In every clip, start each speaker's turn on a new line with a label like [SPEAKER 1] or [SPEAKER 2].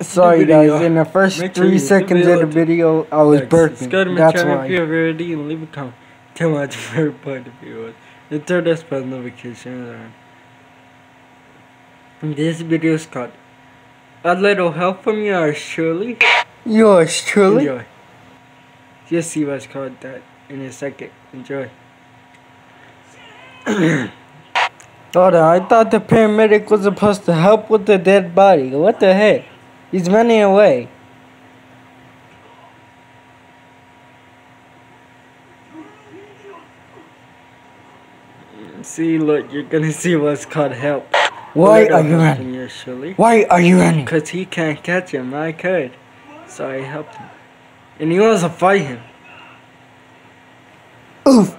[SPEAKER 1] Sorry guys, in the first
[SPEAKER 2] Make
[SPEAKER 1] three seconds of the video, I was
[SPEAKER 2] Like,
[SPEAKER 1] burping.
[SPEAKER 2] subscribe to my
[SPEAKER 1] That's
[SPEAKER 2] channel if you
[SPEAKER 1] why.
[SPEAKER 2] already and leave a comment. Tell me what your favorite part of the video was. And turn that bell notifications on. This video is called A Little Help from Yours Truly.
[SPEAKER 1] Yours truly.
[SPEAKER 2] Enjoy. Just see what's called that in a second. Enjoy.
[SPEAKER 1] Hold on, I thought the paramedic was supposed to help with the dead body. What the heck? He's running away.
[SPEAKER 2] See, look, you're gonna see what's called help.
[SPEAKER 1] Why
[SPEAKER 2] Little
[SPEAKER 1] are you running?
[SPEAKER 2] yours truly.
[SPEAKER 1] Why are you running?
[SPEAKER 2] Because he can't catch him. I could. So I helped him. And he wants to fight him.
[SPEAKER 1] Oof.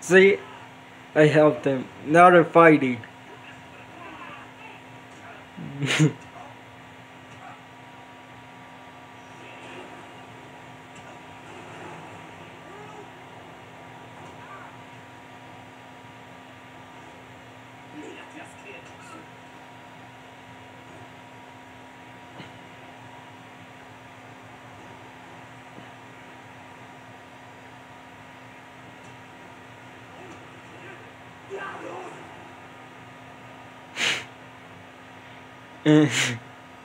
[SPEAKER 2] See? I helped him. Now they're fighting. Diablo! And,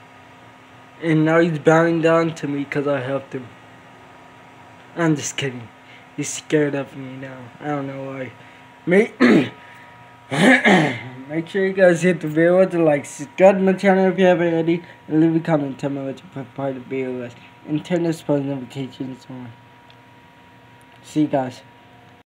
[SPEAKER 2] and now he's bowing down to me because I helped him. I'm just kidding. He's scared of me now. I don't know why. Make, make sure you guys hit the video the like, subscribe to my channel if you haven't already, and leave a comment. Tell me what part of the video was. And turn the post notifications on. See you guys.